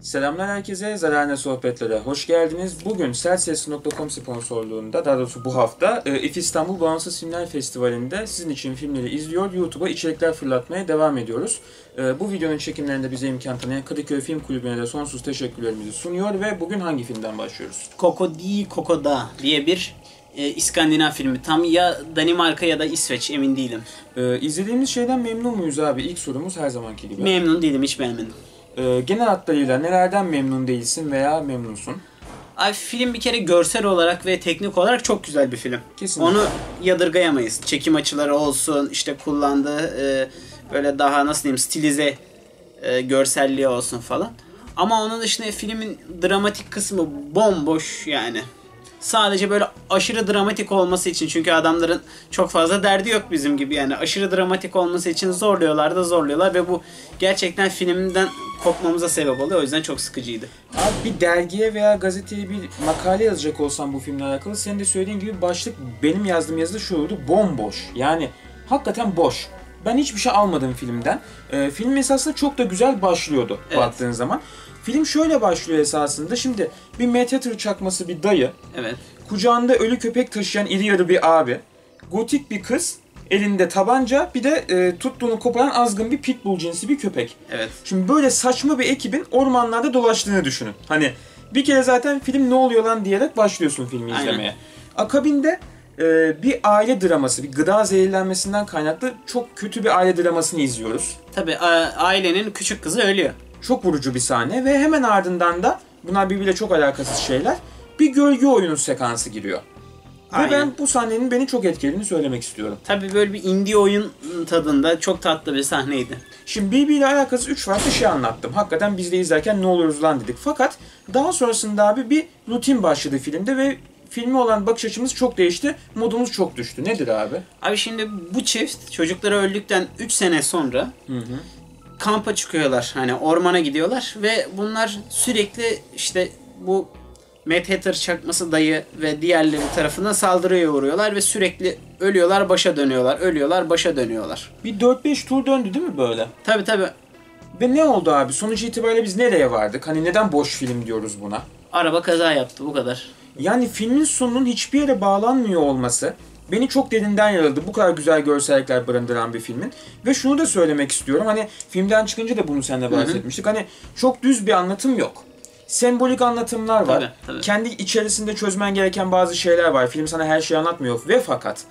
Selamlar herkese, Zararne Sohbetlere hoş geldiniz. Bugün Celsius.com sponsorluğunda, daha doğrusu bu hafta e, If İstanbul Bağımsız Filmler Festivali'nde sizin için filmleri izliyor, YouTube'a içerikler fırlatmaya devam ediyoruz. E, Bu videonun çekimlerinde bize imkan tanıyan Kadıköy Film Kulübü'ne de sonsuz teşekkürlerimizi sunuyor ve bugün hangi filmden başlıyoruz? Koko di Kokoda diye bir e, İskandinav filmi. Tam ya Danimarka ya da İsveç emin değilim. E, izlediğimiz şeyden memnun muyuz abi? İlk sorumuz her zamanki gibi. Memnun değilim hiç beğenmedim. E, genel hatlarıyla nelerden memnun değilsin veya memnunsun? Abi film bir kere görsel olarak ve teknik olarak çok güzel bir film. Kesinlikle. Onu yadırgayamayız. Çekim açıları olsun, işte kullandığı e, böyle daha nasıl diyeyim stilize e, görselliği olsun falan. Ama onun dışında filmin dramatik kısmı bomboş yani. Sadece böyle aşırı dramatik olması için çünkü adamların çok fazla derdi yok bizim gibi yani aşırı dramatik olması için zorluyorlar da zorluyorlar ve bu gerçekten filmden kopmamıza sebep oluyor o yüzden çok sıkıcıydı. Abi bir dergiye veya gazeteye bir makale yazacak olsam bu filmle alakalı senin de söylediğin gibi başlık benim yazdığım yazıda şu oldu bomboş. Yani hakikaten boş. Ben hiçbir şey almadım filmden. Ee, film esasında çok da güzel başlıyordu Evet. baktığın zaman. Film şöyle başlıyor esasında. Şimdi bir metatır çakması bir dayı, Evet. kucağında ölü köpek taşıyan iri yarı bir abi, gotik bir kız, elinde tabanca, bir de e, tuttuğunu koparan azgın bir pitbull cinsi bir köpek. Evet. Şimdi böyle saçma bir ekibin ormanlarda dolaştığını düşünün. Hani bir kere zaten film ne oluyor lan diyerek başlıyorsun filmi Aynen. izlemeye. Akabinde e, bir aile draması, bir gıda zehirlenmesinden kaynaklı çok kötü bir aile dramasını izliyoruz. Tabi ailenin küçük kızı ölüyor. Çok vurucu bir sahne ve hemen ardından da bunlar birbiriyle çok alakasız şeyler. Bir gölge oyunu sekansı giriyor. Ve Aynen. ben bu sahnenin beni çok etkilediğini söylemek istiyorum. Tabi böyle bir indie oyun tadında çok tatlı bir sahneydi. Şimdi birbiriyle alakası 3 farklı şey anlattım. Hakikaten biz de izlerken ne oluyoruz lan dedik. Fakat daha sonrasında abi bir rutin başladı filmde ve filme olan bakış açımız çok değişti. Modumuz çok düştü. Nedir abi? Abi şimdi bu çift çocukları öldükten 3 sene sonra kampa çıkıyorlar. Hani ormana gidiyorlar ve bunlar sürekli işte bu Mad Hatter çakması dayı ve diğerleri tarafından saldırıya uğruyorlar ve sürekli ölüyorlar başa dönüyorlar. Ölüyorlar başa dönüyorlar. Bir 4-5 tur döndü değil mi böyle? Tabi tabi Ve ne oldu abi? Sonuç itibariyle biz nereye vardık? Hani neden boş film diyoruz buna? araba kaza yaptı bu kadar. Yani filmin sonunun hiçbir yere bağlanmıyor olması beni çok derinden yaraladı. Bu kadar güzel görsellikler barındıran bir filmin. Ve şunu da söylemek istiyorum. Hani filmden çıkınca da bunu seninle bahsetmiştik. Hani çok düz bir anlatım yok. Sembolik anlatımlar var. Tabii, tabii. Kendi içerisinde çözmen gereken bazı şeyler var. Film sana her şeyi anlatmıyor. Ve fakat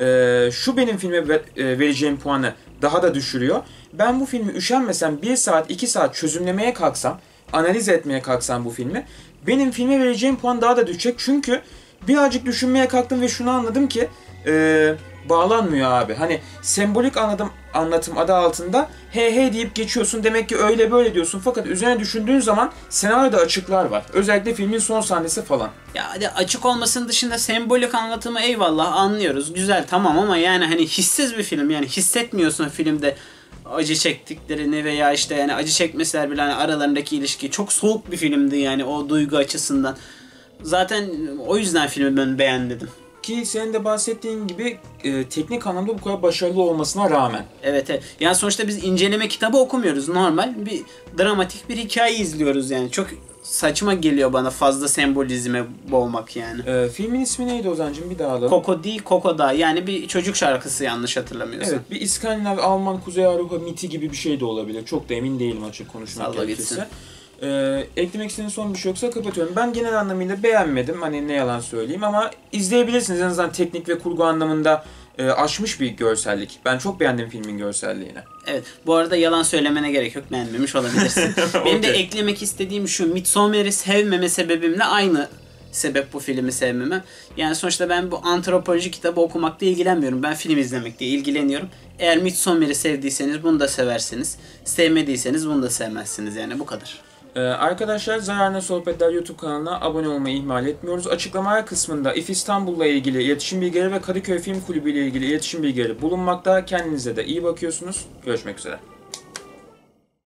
e, şu benim filme ver- e, vereceğim puanı daha da düşürüyor. Ben bu filmi üşenmesem 1 saat 2 saat çözümlemeye kalksam, analiz etmeye kalksam bu filmi benim filme vereceğim puan daha da düşecek. Çünkü birazcık düşünmeye kalktım ve şunu anladım ki e, bağlanmıyor abi. Hani sembolik anladım anlatım adı altında he he deyip geçiyorsun. Demek ki öyle böyle diyorsun. Fakat üzerine düşündüğün zaman senaryoda açıklar var. Özellikle filmin son sahnesi falan. Ya hadi açık olmasının dışında sembolik anlatımı eyvallah anlıyoruz. Güzel tamam ama yani hani hissiz bir film yani hissetmiyorsun filmde acı çektiklerini veya işte yani acı çekmeseler bile hani aralarındaki ilişki çok soğuk bir filmdi yani o duygu açısından. Zaten o yüzden filmi ben beğendim. Ki senin de bahsettiğin gibi e, teknik anlamda bu kadar başarılı olmasına rağmen. Evet, evet. Yani sonuçta biz inceleme kitabı okumuyoruz. Normal bir dramatik bir hikaye izliyoruz yani. Çok saçma geliyor bana fazla sembolizme boğmak yani. E, filmin ismi neydi Ozan'cığım bir daha alalım. Koko di Kokoda yani bir çocuk şarkısı yanlış hatırlamıyorsam. Evet bir İskandinav, Alman, Kuzey Avrupa miti gibi bir şey de olabilir. Çok da emin değilim açık konuşmak Salla gerekirse. gitsin. Ee, eklemek istediğin son bir şey yoksa kapatıyorum. Ben genel anlamıyla beğenmedim. Hani ne yalan söyleyeyim ama izleyebilirsiniz. En azından teknik ve kurgu anlamında e, aşmış bir görsellik. Ben çok beğendim filmin görselliğini. Evet. Bu arada yalan söylemene gerek yok. Beğenmemiş olabilirsin. Benim de eklemek istediğim şu. Midsommar'ı sevmeme sebebimle aynı sebep bu filmi sevmeme. Yani sonuçta ben bu antropoloji kitabı okumakla ilgilenmiyorum. Ben film izlemekle ilgileniyorum. Eğer Midsommar'ı sevdiyseniz bunu da seversiniz. Sevmediyseniz bunu da sevmezsiniz yani bu kadar. Ee, arkadaşlar Zararına Sohbetler YouTube kanalına abone olmayı ihmal etmiyoruz. Açıklamalar kısmında İF İstanbul'la ilgili iletişim bilgileri ve Kadıköy Film Kulübü ile ilgili iletişim bilgileri bulunmakta. Kendinize de iyi bakıyorsunuz. Görüşmek üzere.